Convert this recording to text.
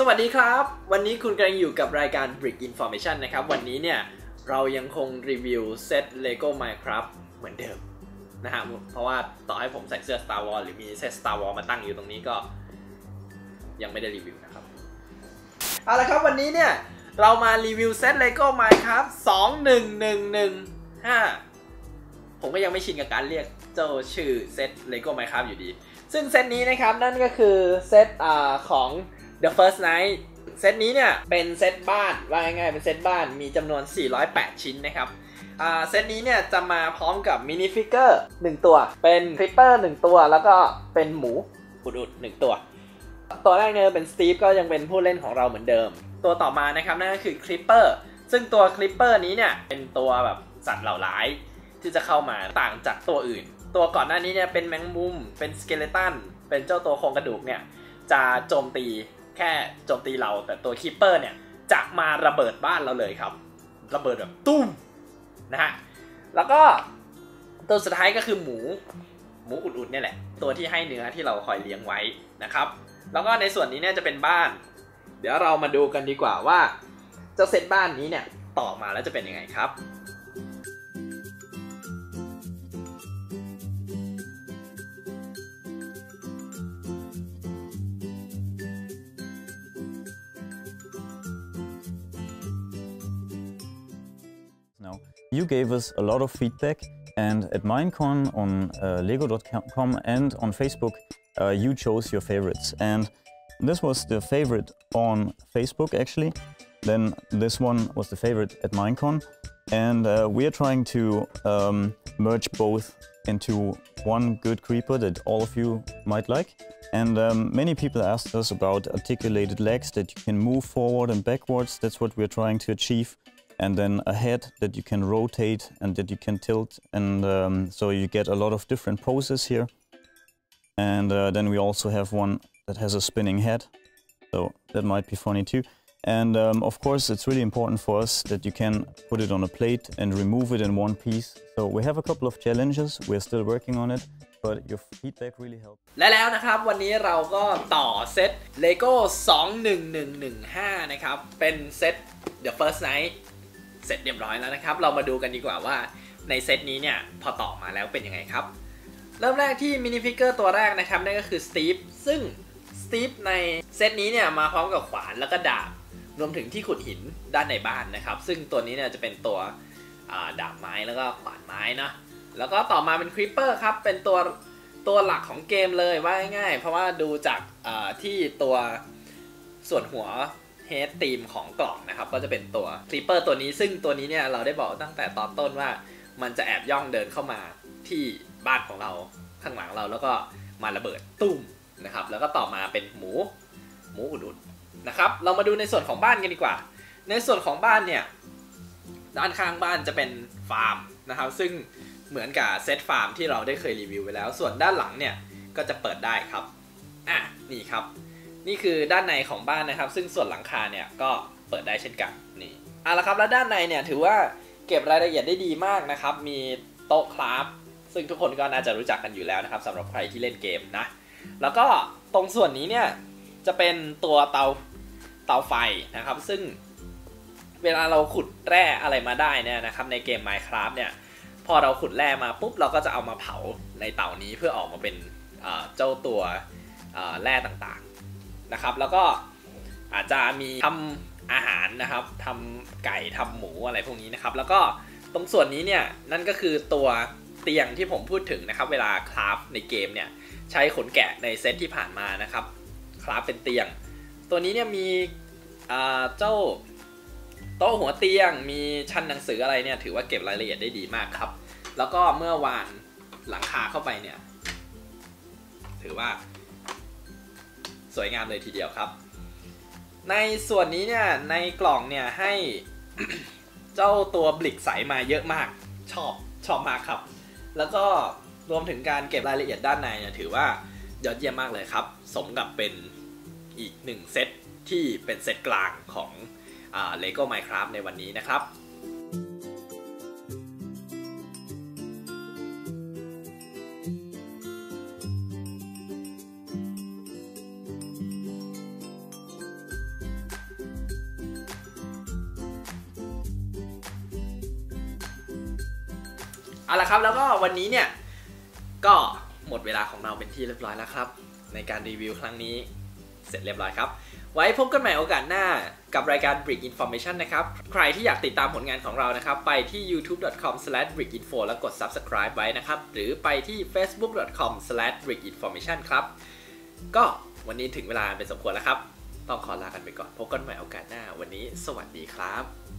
สวัสดีครับ วันนี้คุณกำลังอยู่กับรายการ Brick Information นะครับ วันนี้เนี่ย เรายังคงรีวิวเซต Lego Minecraft เหมือนเดิมนะฮะเพราะว่าต่อให้ผมใส่เสื้อ Star Wars หรือมีเซต Star Wars มาตั้งอยู่ตรงนี้ก็ ยังไม่ได้รีวิวนะครับ เอาละครับวันนี้เนี่ย เรามารีวิวเซต Lego Minecraft 21115 ผมก็ยังไม่ชินกับการเรียกเจ้าชื่อเซต Lego Minecraft อยู่ดี ซึ่งเซตนี้นะครับนั่นก็คือเซตของ The First Night เซตนี้เนี่ยเป็นเซตบ้านว่าง่ายๆเป็นเซตบ้านมีจำนวน 408 ชิ้นนะครับเซตนี้เนี่ยจะมาพร้อมกับ minifigure 1ตัว เป็น Creeper 1ตัว แล้วก็เป็นหมูอุดๆ1ตัว ตัวแรกเนี่ยเป็นสตีฟก็ยังเป็นผู้เล่นของเราเหมือนเดิม ตัวต่อมานะครับนั่นก็คือ Creeper ซึ่งตัว Creeper นี้เนี่ยเป็นตัวแบบสัตว์เหล่าร้ายที่จะเข้ามาต่างจากตัวอื่น ตัวก่อนหน้านี้เนี่ยเป็นแมงมุม เป็น skeleton เป็นเจ้าตัวโครงกระดูกเนี่ยจะโจมตี แค่โจมตีเราแต่ตัว Creeper เนี่ยจะมาระเบิดบ้านเราเลยครับ ระเบิดแบบตู้มนะฮะแล้วก็ตัวสุดท้ายก็คือหมูหมูอุดๆเนี่ยแหละ ตัวที่ให้เนื้อที่เราคอยเลี้ยงไว้นะครับ แล้วก็ในส่วนนี้เนี่ยจะเป็นบ้าน เดี๋ยวเรามาดูกันดีกว่าว่าเจ้าเซตบ้านนี้เนี่ยต่อมาแล้วจะเป็นยังไงครับ you gave us a lot of feedback, and at Minecon on uh, Lego.com and on Facebook, uh, you chose your favorites. And this was the favorite on Facebook, actually. Then this one was the favorite at Minecon. And uh, we are trying to um, merge both into one good creeper that all of you might like. And um, many people asked us about articulated legs that you can move forward and backwards. That's what we're trying to achieve and then a head that you can rotate and that you can tilt and um, so you get a lot of different poses here and uh, then we also have one that has a spinning head so that might be funny too and um, of course it's really important for us that you can put it on a plate and remove it in one piece so we have a couple of challenges we're still working on it but your feedback really helped และแล้วนะครับวันนี้เราก็ต่อเซต LEGO 21115 นะครับ เป็นเซต The First Night เสร็จเรียบร้อยแล้วนะครับ เรามาดูกันดีกว่าว่าในเซตนี้เนี่ยพอต่อมาแล้วเป็นยังไงครับ เริ่มแรกที่ minifigure ตัวแรกนะครับนั่นก็คือสตีฟซึ่งสตีฟในเซตนี้เนี่ยมาพร้อมกับขวานแล้วก็ดาบรวมถึงที่ขุดหินด้านในบ้านนะครับ ซึ่งตัวนี้เนี่ยจะเป็นตัวดาบไม้แล้วก็ขวานไม้นะแล้วก็ต่อมาเป็น Creeper ครับเป็นตัวตัวหลักของเกมเลยว่าง่ายๆเพราะว่าดูจากที่ตัวส่วนหัว head theme ของกล่องนะครับ ก็จะเป็นตัว Creeper ตัวนี้ซึ่งตัวนี้เนี่ยเราได้บอกตั้งแต่ตอนต้นว่า มันจะแอบย่องเดินเข้ามาที่บ้านของเราข้างหลังเราแล้วก็มาระเบิดตุ้มนะครับ แล้วก็ต่อมาเป็นหมูหมูอุดๆนะครับ เรามาดูในส่วนของบ้านกันดีกว่า ในส่วนของบ้านเนี่ยด้านข้างบ้านจะเป็นฟาร์มนะครับ ซึ่งเหมือนกับเซตฟาร์มที่เราได้เคยรีวิวไปแล้ว ส่วนด้านหลังเนี่ยก็จะเปิดได้ครับอะนี่ครับ นี่คือด้านในของบ้านนะครับ ซึ่งส่วนหลังคาเนี่ยก็เปิดได้เช่นกันนี่เอาละครับแล้วด้านในเนี่ยถือว่าเก็บรายละเอียดได้ดีมากนะครับ มีโต๊ะคราฟซึ่งทุกคนก็น่าจะรู้จักกันอยู่แล้วนะครับสำหรับใครที่เล่นเกมนะ แล้วก็ตรงส่วนนี้เนี่ยจะเป็นตัวเตาเตาไฟนะครับ ซึ่งเวลาเราขุดแร่อะไรมาได้เนี่ยนะครับในเกม Minecraft เนี่ยพอเราขุดแร่มาปุ๊บเราก็จะเอามาเผาในเตานี้เพื่อออกมาเป็นเจ้าตัวแร่ต่าง นะครับ แล้วก็อาจจะมีทำอาหารนะครับทำไก่ทำหมูอะไรพวกนี้นะครับ แล้วก็ตรงส่วนนี้เนี่ยนั่นก็คือตัวเตียงที่ผมพูดถึงนะครับ เวลาคราฟในเกมเนี่ยใช้ขนแกะในเซตที่ผ่านมานะครับคราฟเป็นเตียง ตัวนี้เนี่ยมีเจ้าโต๊ะหัวเตียงมีชั้นหนังสืออะไรเนี่ยถือว่าเก็บรายละเอียดได้ดีมากครับ แล้วก็เมื่อวานหลังคาเข้าไปเนี่ย ถือว่า สวยงามเลยทีเดียวครับ ในส่วนนี้เนี่ยในกล่องเนี่ยให้เจ้าตัวบลิกใสมาเยอะมากชอบชอบมากครับ แล้วก็รวมถึงการเก็บรายละเอียดด้านในเนี่ยถือว่ายอดเยี่ยมมากเลยครับ สมกับเป็นอีกหนึ่งเซตที่เป็นเซตกลางของเลโก้ Minecraft ในวันนี้นะครับ เอาละครับแล้วก็วันนี้เนี่ยก็หมดเวลาของเราเป็นที่เรียบร้อยแล้วครับ ในการรีวิวครั้งนี้เสร็จเรียบร้อยครับ ไว้พบกันใหม่โอกาสหน้ากับรายการ Brick Information นะครับ ใครที่อยากติดตามผลงานของเรานะครับ ไปที่ youtube.com/brickinfo แล้วกด subscribe ไว้นะครับ หรือไปที่ facebook.com/brickinformation ครับ ก็วันนี้ถึงเวลาเป็นสมควรแล้วครับ ต้องขอลากันไปก่อน พบกันใหม่โอกาสหน้า วันนี้ สวัสดีครับ